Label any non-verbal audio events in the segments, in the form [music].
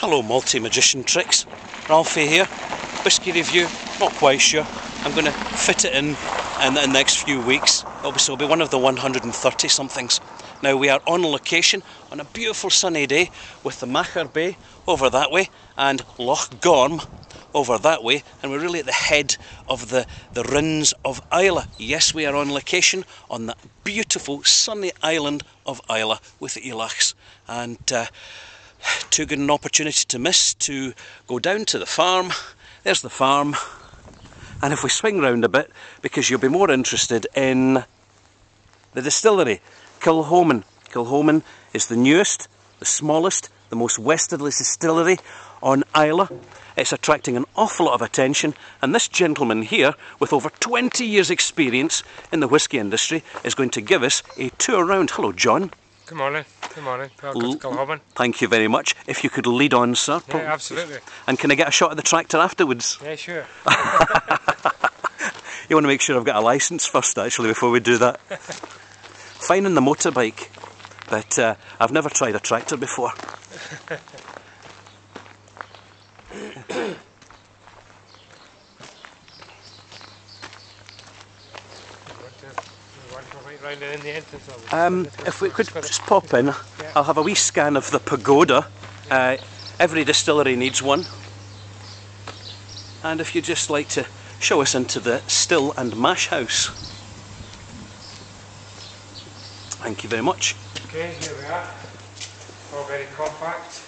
Hello, multi magician tricks. Ralfy here. Whisky review. Not quite sure. I'm going to fit it in in the next few weeks. Obviously, it'll be one of the 130 somethings. Now we are on location on a beautiful sunny day with the Machar Bay over that way and Loch Gorm over that way and we're really at the head of the, the Rinns of Islay. Yes, we are on location on that beautiful sunny island of Islay with the Ileachs and uh, too good an opportunity to miss to go down to the farm. There's the farm and if we swing round a bit because you'll be more interested in the distillery Kilchoman. Kilchoman is the newest, the smallest, the most westerly distillery on Islay. It's attracting an awful lot of attention, and this gentleman here, with over 20 years' experience in the whisky industry, is going to give us a tour around. Hello, John. Good morning. Good morning. Welcome to. Thank you very much. If you could lead on, sir. Yeah, absolutely. And can I get a shot of the tractor afterwards? Yeah, sure. [laughs] you want to make sure I've got a licence first, actually, before we do that. Fine on the motorbike, but uh, I've never tried a tractor before. [laughs] Um, if we could just pop in, I'll have a wee scan of the pagoda. Uh, every distillery needs one. And if you'd just like to show us into the still and mash house. Thank you very much. Okay, here we are. All very compact.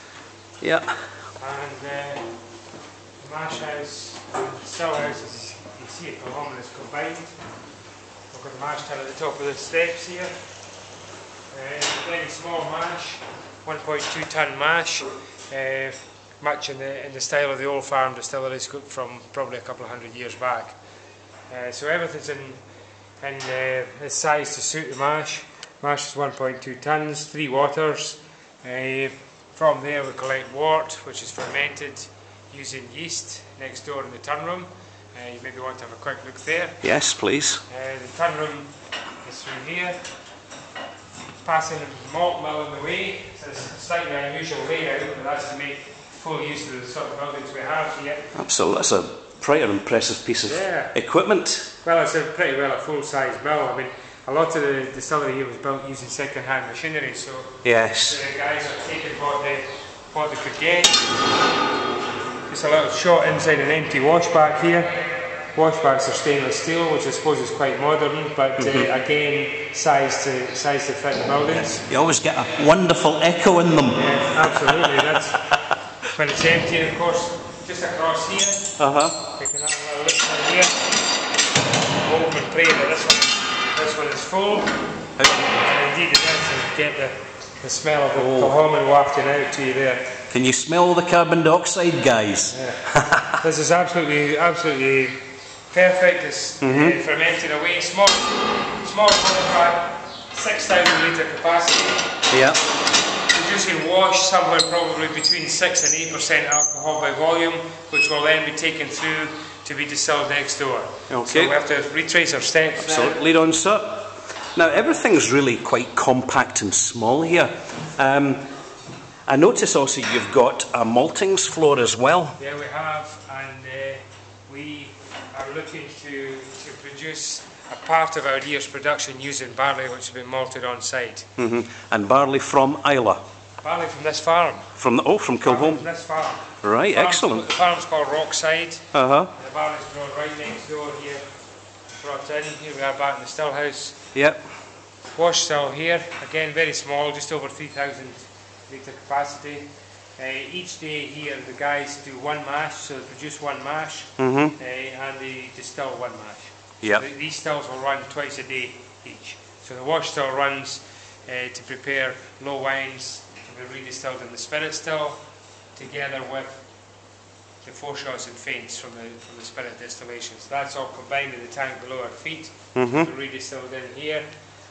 Yeah. And uh, the mash house and still house, as you see, at Kilchoman is combined. We've got the mash tun at the top of the steps here. Uh, very small mash, 1.2 ton mash. Uh, much in the in the style of the old farm distilleries from probably a couple of hundred years back. Uh, so everything's in in uh, this size to suit the mash. Mash is 1.2 tons, three waters. Uh, from there we collect wort, which is fermented using yeast next door in the tun room. Uh, you maybe want to have a quick look there. Yes, please. Uh, the tun room is through here. Passing the malt mill in the way. It's a slightly unusual layout, but that's to make full use of the sort of buildings we have here. Absolutely, that's a pretty impressive piece of yeah. equipment. Well, it's a pretty well a full-size mill. I mean, a lot of the distillery here was built using second-hand machinery, so yes, the guys are taking what they what they could get. Just a little shot inside an empty washback here. Washbacks are stainless steel, which I suppose is quite modern, but mm -hmm. uh, Mm-hmm. again, size to size to fit the buildings. You always get a wonderful echo in them. Yeah, absolutely. That's [laughs] when it's empty, of course, just across here. Uh huh. You can have a little look from here. Open tray, but this one, this one is full. And indeed, it does get the, the smell of the oh. Wafting out to you there. Can you smell the carbon dioxide, guys? Yeah. this is absolutely, absolutely perfect. It's mm -hmm. fermenting away. Small, small qualified, 6,000 litre capacity. Yeah. Producing wash somewhere probably between 6 and 8% alcohol by volume, which will then be taken through to be distilled next door. Okay. So we have to retrace our steps. Absolutely. Lead on, sir. Now, everything's really quite compact and small here. Um, I notice also you've got a maltings floor as well. Yeah, we have, and uh, we are looking to, to produce a part of our year's production using barley which has been malted on site. Mm -hmm. And barley from Islay? Barley from this farm. From the, oh, from Kilchoman? From this farm. Right, excellent. The farm's called Rockside. Uh-huh. The barley's grown right next door here. Brought in, here we are back in the still house. Yep. Wash still here, again very small, just over 3,000 litre capacity. Uh, each day here the guys do one mash, so they produce one mash, mm -hmm. uh, and they distill one mash. Yep. So these stills will run twice a day each. So the wash still runs uh, to prepare low wines to be redistilled in the spirit still, together with the foreshots and feints from the from the spirit distillations. That's all combined in the tank below our feet, mm -hmm. redistilled in here,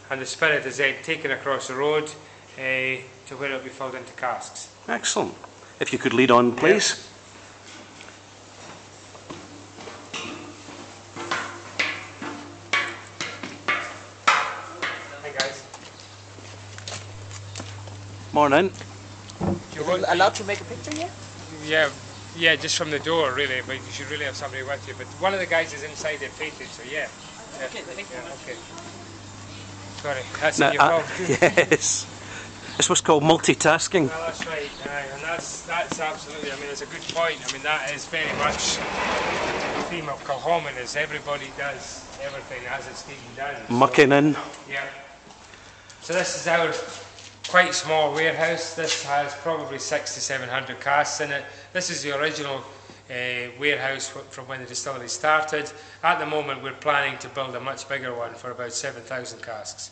and the spirit is then taken across the road to where it will be filled into casks. Excellent. If you could lead on, please. Yeah. Hi guys. Morning. Are you allowed to make a picture here? Yeah, yeah, just from the door, really. But you should really have somebody with you. But one of the guys is inside the painted, so yeah. yeah. Okay, thank you. yeah, okay. Sorry, that's Now, your uh, fault. [laughs] yes. It's what's called multitasking. Well, that's right, aye, and that's that's absolutely. I mean, it's a good point. I mean, that is very much the theme of Kilchoman is everybody does everything as it's being done. So- Mucking in. Yeah. So this is our quite small warehouse. This has probably six to seven hundred casks in it. This is the original uh, warehouse from when the distillery started. At the moment, we're planning to build a much bigger one for about seven thousand casks.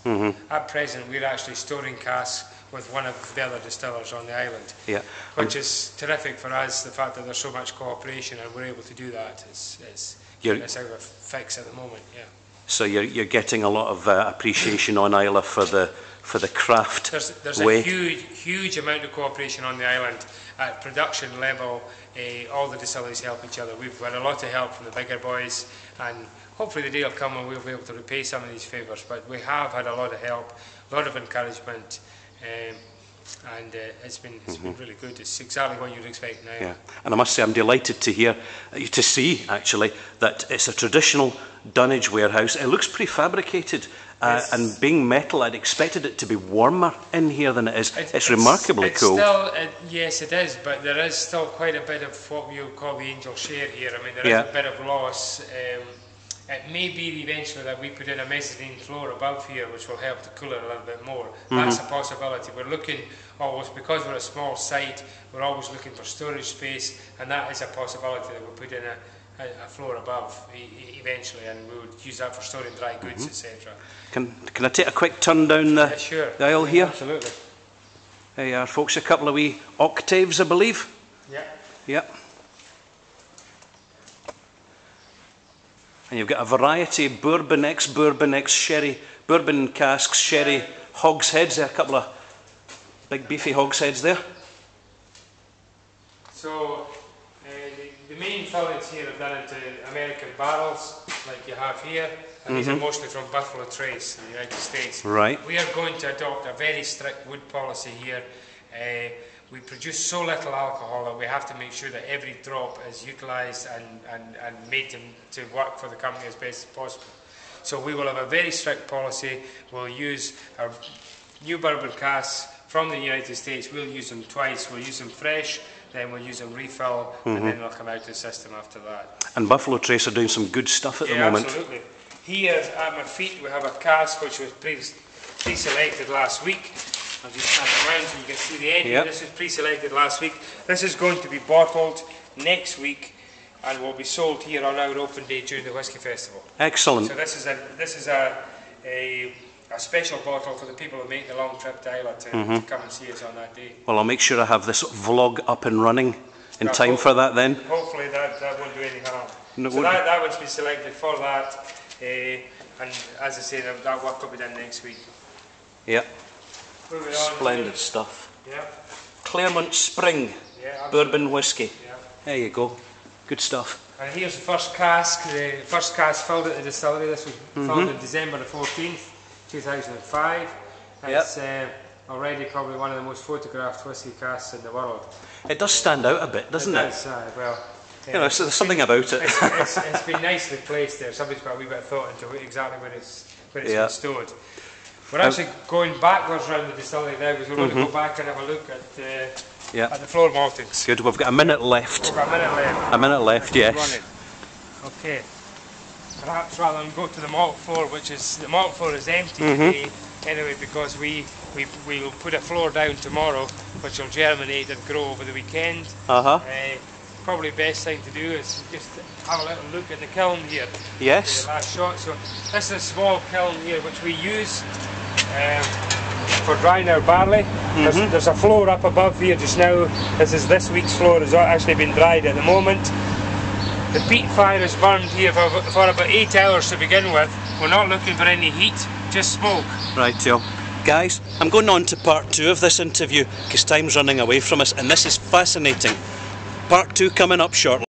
At present, we're actually storing casks with one of the other distillers on the island, Yeah. which is terrific for us. The fact that there's so much cooperation and we're able to do that is, is that's our fix at the moment. Yeah. So you're, you're getting a lot of uh, appreciation on Islay for the for the craft There's, there's way. a huge, huge amount of cooperation on the island at production level. Uh, all the distilleries help each other. We've had a lot of help from the bigger boys, and hopefully the day will come when we'll be able to repay some of these favours. But we have had a lot of help, a lot of encouragement, um, and uh, it's been it's been really good. It's exactly what you'd expect now. Mm-hmm. Yeah, and I must say I'm delighted to hear, uh, to see actually that it's a traditional dunnage warehouse. It looks prefabricated, uh, It's- and being metal, I'd expected it to be warmer in here than it is. It- It's, remarkably it's cool. Still, it, yes, it is, but there is still quite a bit of what we would call the angel share here. I mean, there is Yeah. a bit of loss. Um, it may be eventually that we put in a mezzanine floor above here, which will help to cool it a little bit more. Mm-hmm. That's a possibility. We're looking always because we're a small site. We're always looking for storage space, and that is a possibility that we'll put in a, a, a floor above e- eventually, and we would use that for storing dry goods, Mm-hmm. etc. Can, can I take a quick turn down the, Yeah, sure. the aisle Yeah, here? Absolutely. There you are, folks. A couple of wee octaves, I believe. Yeah. Yep. And you've got a variety of bourbon, ex-bourbon, ex-sherry, bourbon casks, sherry, hogsheads. There, a couple of big beefy hogsheads there. So uh, the, the main fillings here are done into American barrels, like you have here, and these are mostly from Buffalo Trace in the United States. Right. We are going to adopt a very strict wood policy here. Uh, we produce so little alcohol that we have to make sure that every drop is utilised and, and, and made to, to work for the company as best as possible. So we will have a very strict policy. We'll use our new bourbon casks from the United States. We'll use them twice. We'll use them fresh, then we'll use them refill, and mm-hmm. then they'll come out of the system after that. And Buffalo Trace are doing some good stuff at the moment. absolutely. Here at my feet we have a cask which was pre-selected last week. I'll just stand around so you can see the end. Yep. This is pre-selected last week. This is going to be bottled next week and will be sold here on our open day during the Whisky Festival. Excellent. So this is a this is a a, a special bottle for the people who make the long trip to Islay to, Mm-hmm. to come and see us on that day. Well, I'll make sure I have this vlog up and running in Yeah, time for that then. Hopefully that, that won't do any harm. No, so that, that one's been selected for that, uh, and as I say, that, that work will be done next week. Yeah. Splendid stuff. Yeah, Claremont Spring yeah, bourbon whiskey. yeah. There you go. Good stuff. And here's the first cask, the first cask filled at the distillery. This was Mm-hmm. filled in December the 14th, 2005. And Yep. It's uh, already probably one of the most photographed whiskey casks in the world. It does stand out a bit, doesn't it? does, uh, well, You know, so there's something about it. it's, it's, [laughs] it's been nicely placed there. Somebody's got a wee bit of thought into exactly where it's where it's Yeah. been stored. We're actually going backwards around the distillery now because we're going Mm-hmm. to go back and have a look at uh, Yeah. at the floor maltings. Good. We've got a minute left. We've got a minute left. A minute left, yes. Okay. Perhaps rather than go to the malt floor, which is the malt floor is empty Mm-hmm. today anyway because we we we will put a floor down tomorrow, which will germinate and grow over the weekend. Uh huh. Uh, probably best thing to do is just have a little look at the kiln here. Yes. The last shot. So this is a small kiln here which we use um, for drying our barley. There's, there's a floor up above here just now. This is this week's floor has actually been dried at the moment. The peat fire is burned here for, for about eight hours to begin with. We're not looking for any heat, just smoke. Right, Joe. Guys, I'm going on to part two of this interview because time's running away from us, and this is fascinating. Part two coming up shortly.